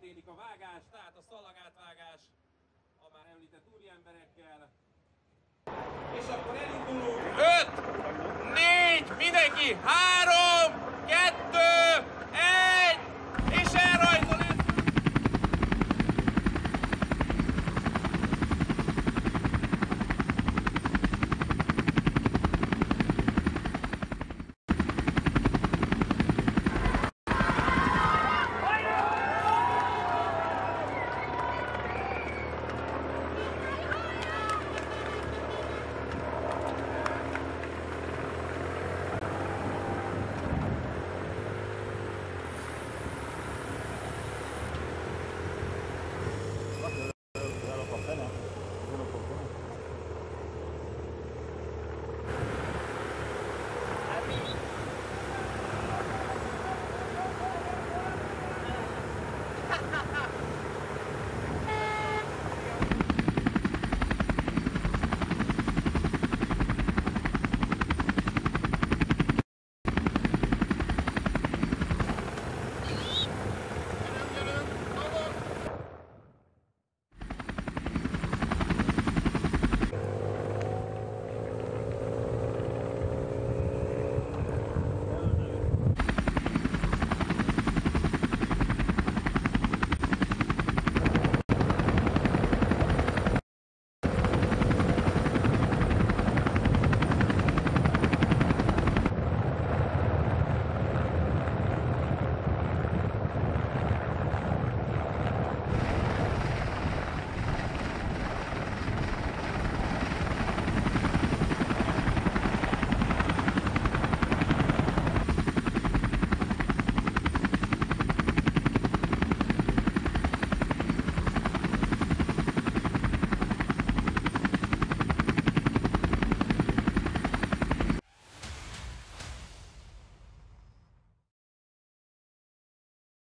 történik a vágás, tehát a szalagátvágás a már említett úriemberekkel. És akkor elindulunk! 5, 4, mindenki, 3,